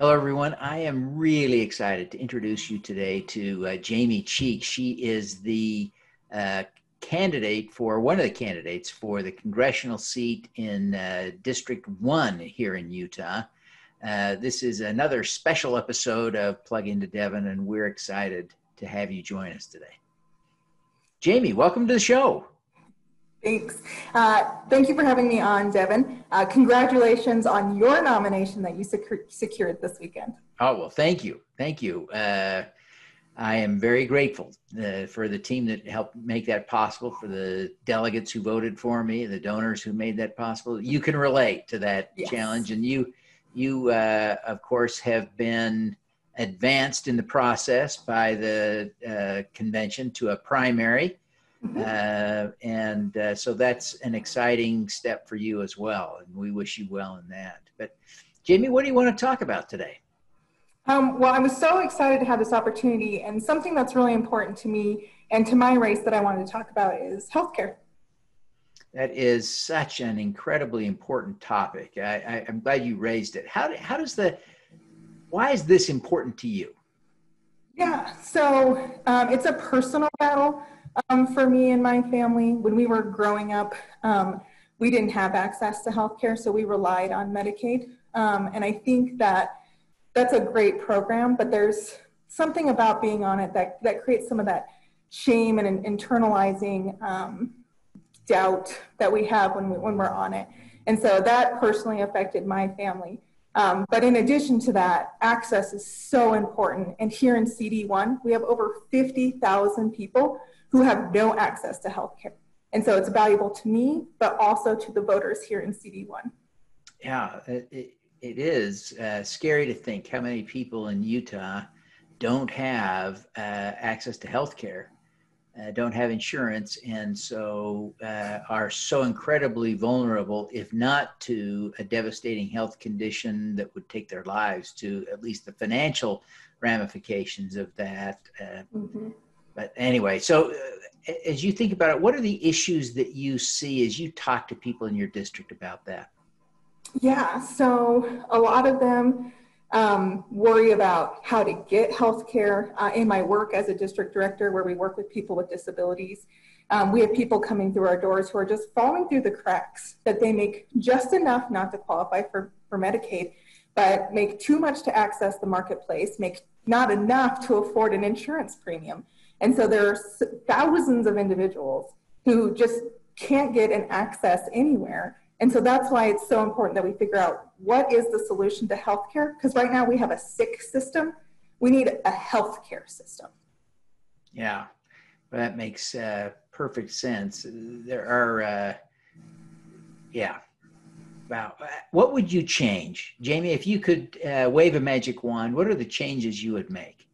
Hello, everyone. I am really excited to introduce you today to uh, Jamie Cheek. She is the uh, candidate for one of the candidates for the congressional seat in uh, District 1 here in Utah. Uh, this is another special episode of Plug into Devin, and we're excited to have you join us today. Jamie, welcome to the show. Thanks. Uh, thank you for having me on, Devin. Uh, congratulations on your nomination that you secured this weekend. Oh, well, thank you. Thank you. Uh, I am very grateful uh, for the team that helped make that possible, for the delegates who voted for me, the donors who made that possible. You can relate to that yes. challenge, and you, you uh, of course, have been advanced in the process by the uh, convention to a primary. Uh, and uh, so that's an exciting step for you as well. And we wish you well in that. But Jamie, what do you want to talk about today? Um, well, I was so excited to have this opportunity, and something that's really important to me and to my race that I wanted to talk about is healthcare. That is such an incredibly important topic. I, am glad you raised it. How, how does the, why is this important to you? Yeah, so um, it's a personal battle um, for me and my family. When we were growing up, um, we didn't have access to healthcare, so we relied on Medicaid. Um, and I think that that's a great program, but there's something about being on it that, that creates some of that shame and an internalizing um, doubt that we have when, we, when we're on it. And so that personally affected my family. Um, but in addition to that, access is so important. And here in CD1, we have over 50,000 people who have no access to healthcare. And so it's valuable to me, but also to the voters here in CD1. Yeah, it, it is uh, scary to think how many people in Utah don't have uh, access to healthcare, uh, don't have insurance, and so uh, are so incredibly vulnerable, if not to a devastating health condition that would take their lives, to at least the financial ramifications of that. Uh, mm-hmm but anyway, so uh, as you think about it, what are the issues that you see as you talk to people in your district about that? Yeah, so a lot of them um, worry about how to get health care. Uh, in my work as a district director, where we work with people with disabilities, um, we have people coming through our doors who are just falling through the cracks, that they make just enough not to qualify for, for Medicaid, but make too much to access the marketplace, make not enough to afford an insurance premium. And so there are thousands of individuals who just can't get an access anywhere. And so that's why it's so important that we figure out what is the solution to healthcare. Because right now we have a sick system, we need a healthcare system. Yeah, that makes uh, perfect sense. There are, uh, yeah. Wow. What would you change, Jamie? If you could uh, wave a magic wand, what are the changes you would make?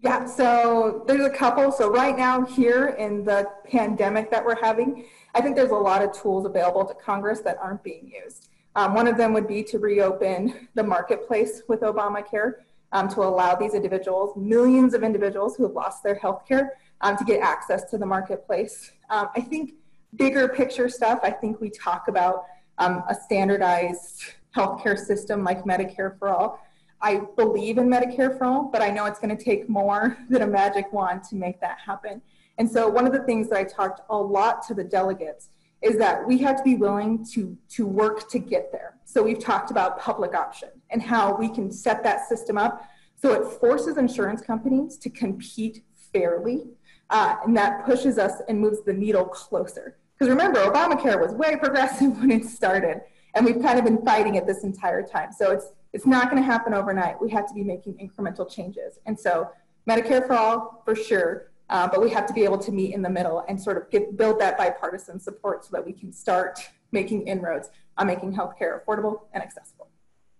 Yeah, so there's a couple. So right now here in the pandemic that we're having, I think there's a lot of tools available to Congress that aren't being used. Um, one of them would be to reopen the marketplace with Obamacare um, to allow these individuals, millions of individuals who have lost their health care, um, to get access to the marketplace. Um, I think bigger picture stuff, I think we talk about um, a standardized healthcare system like Medicare for all. I believe in Medicare for all, but I know it's going to take more than a magic wand to make that happen. And so, one of the things that I talked a lot to the delegates is that we have to be willing to, to work to get there. So, we've talked about public option and how we can set that system up so it forces insurance companies to compete fairly. Uh, and that pushes us and moves the needle closer. Because remember, Obamacare was way progressive when it started, and we've kind of been fighting it this entire time. So, it's it's not going to happen overnight. We have to be making incremental changes. And so Medicare for all, for sure, uh, but we have to be able to meet in the middle and sort of get, build that bipartisan support so that we can start making inroads on making healthcare affordable and accessible.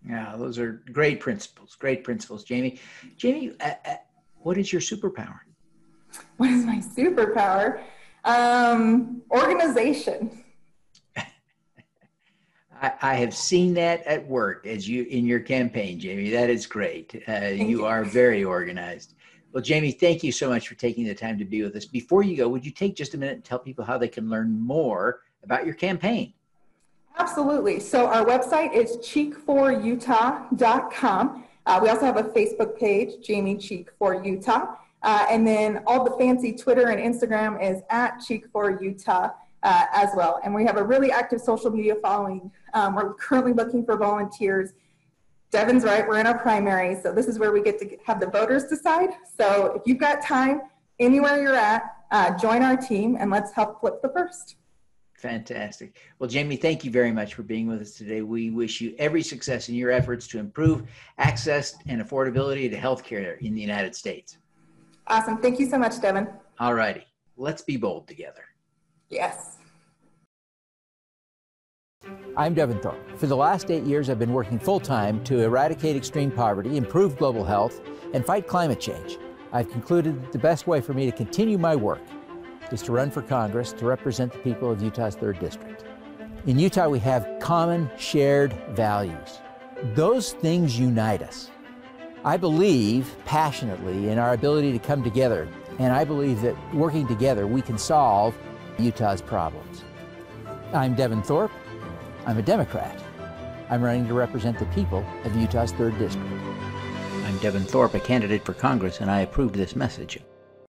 Yeah, those are great principles. Great principles, Jamie. Jamie, uh, uh, what is your superpower? What is my superpower? Um, organization. I, I, have seen that at work as you in your campaign, Jamie. That is great. Uh, you, are very organized. Well, Jamie, thank you so much for taking the time to be with us. Before you go, would you take just a minute and tell people how they can learn more about your campaign? Absolutely. So our website is cheek4utah.com. Uh, we also have a Facebook page, Jamie Cheek for Utah. Uh, and then all the fancy Twitter and Instagram is at Cheek for Utah uh, as well. And we have a really active social media following. Um, we're currently looking for volunteers. Devin's right, we're in our primary, so this is where we get to have the voters decide. So if you've got time, anywhere you're at, uh, join our team and let's help flip the first. Fantastic. Well, Jamie, thank you very much for being with us today. We wish you every success in your efforts to improve access and affordability to healthcare in the United States. Awesome. Thank you so much, Devin. All righty. Let's be bold together. Yes. I'm Devin Thorpe. For the last eight years, I've been working full time to eradicate extreme poverty, improve global health, and fight climate change. I've concluded that the best way for me to continue my work is to run for Congress to represent the people of Utah's 3rd District. In Utah, we have common shared values. Those things unite us. I believe passionately in our ability to come together, and I believe that working together we can solve Utah's problems. I'm Devin Thorpe. I'm a Democrat. I'm running to represent the people of Utah's 3rd District. I'm Devin Thorpe, a candidate for Congress, and I approve this message.